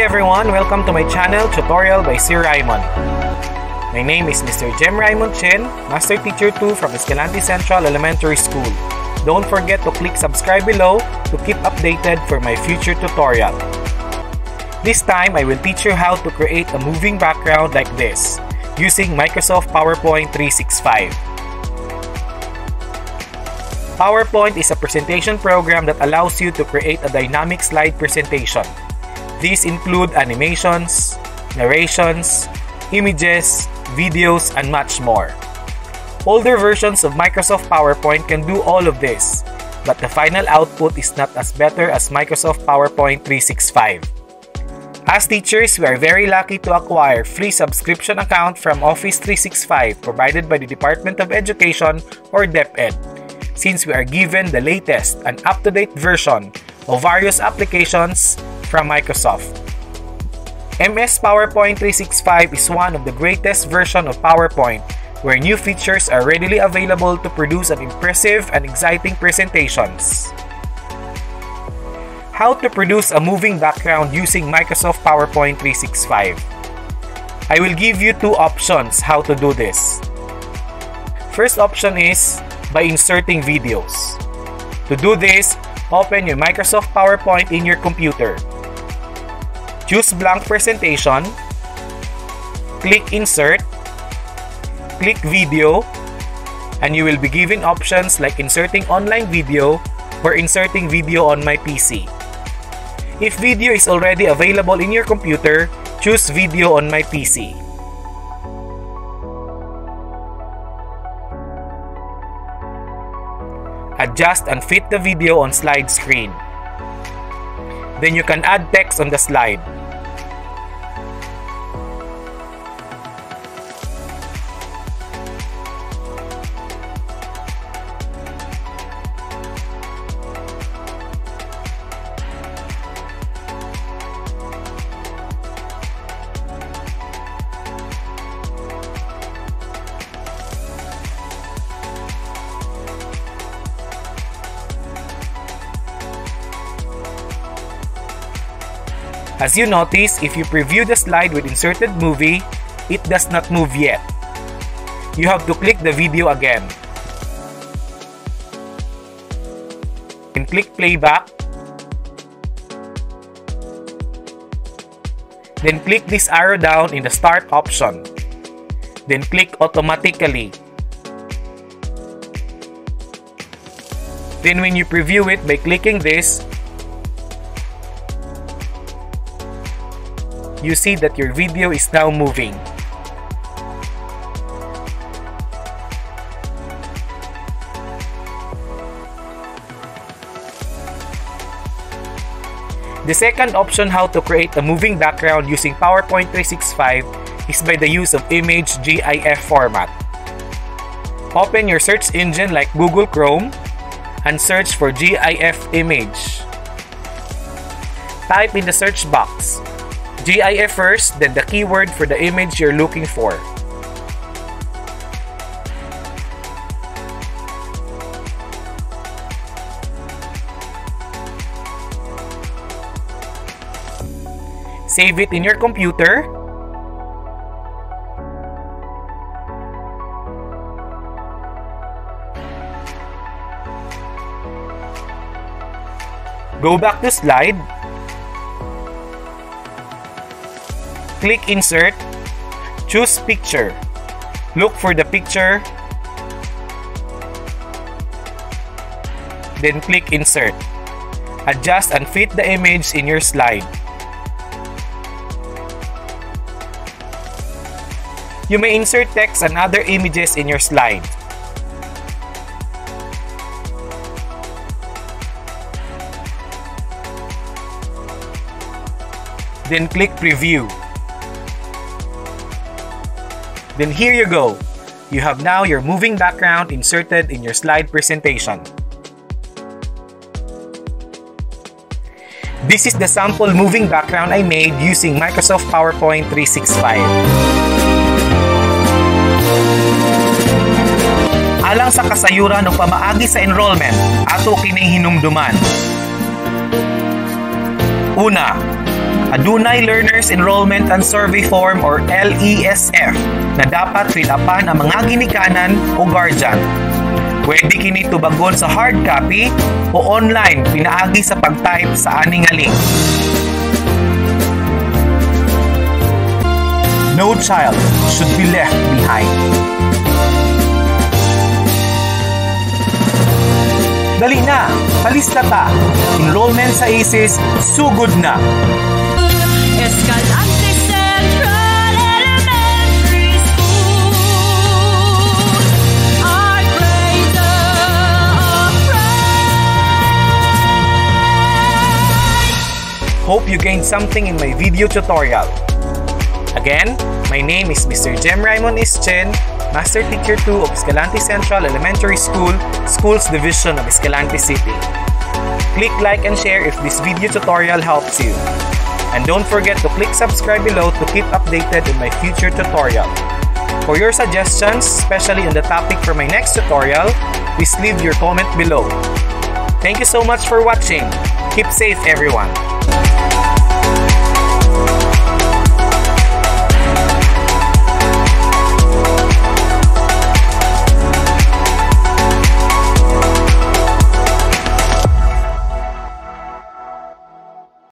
Everyone! Welcome to my channel, Tutorial by Sir Rymon. My name is Mr. Jem Rymon Chen, Master Teacher 2 from Escalante Central Elementary School. Don't forget to click subscribe below to keep updated for my future tutorial. This time, I will teach you how to create a moving background like this using Microsoft PowerPoint 365. PowerPoint is a presentation program that allows you to create a dynamic slide presentation. These include animations, narrations, images, videos, and much more. Older versions of Microsoft PowerPoint can do all of this, but the final output is not as better as Microsoft PowerPoint 365. As teachers, we are very lucky to acquire free subscription account from Office 365 provided by the Department of Education or DepEd, since we are given the latest and up-to-date version of various applications from Microsoft. MS PowerPoint 365 is one of the greatest version of PowerPoint where new features are readily available to produce an impressive and exciting presentations. How to produce a moving background using Microsoft PowerPoint 365. I will give you two options how to do this. First option is by inserting videos. To do this, open your Microsoft PowerPoint in your computer. Choose blank presentation. Click insert. Click video. And you will be given options like inserting online video or inserting video on my PC. If video is already available in your computer, choose video on my PC. Adjust and fit the video on slide screen. Then you can add text on the slide. As you notice, if you preview the slide with inserted movie, it does not move yet. You have to click the video again. And click playback. Then click this arrow down in the start option. Then click automatically. Then when you preview it by clicking this, you see that your video is now moving. The second option how to create a moving background using PowerPoint 365 is by the use of image GIF format. Open your search engine like Google Chrome and search for GIF image. Type in the search box GIF first, then the keyword for the image you're looking for. Save it in your computer. Go back to slide Click Insert. Choose Picture. Look for the picture. Then click Insert. Adjust and fit the image in your slide. You may insert text and other images in your slide. Then click Preview. Then here you go. You have now your moving background inserted in your slide presentation. This is the sample moving background I made using Microsoft PowerPoint 365. Alang sa kasayuran o pamaagi sa enrollment, ato kining hinumduman. Una, Adunay Learners Enrollment and Survey Form or LESF na dapat fill upan ang mga ginikanan o guardian. Pwede kini tubagon sa hard copy o online pinaagi sa pag-type sa aning link. No child should be left behind. Dali na, palista ta. Enrollment sa ACES, sugod na. Hope you gained something in my video tutorial. Again, my name is Mr. Jem Rymon Eschen, Master Teacher 2 of Escalante Central Elementary School, Schools Division of Escalante City. Click like and share if this video tutorial helps you. And don't forget to click subscribe below to keep updated in my future tutorial. For your suggestions, especially on the topic for my next tutorial, please leave your comment below. Thank you so much for watching. Keep safe everyone.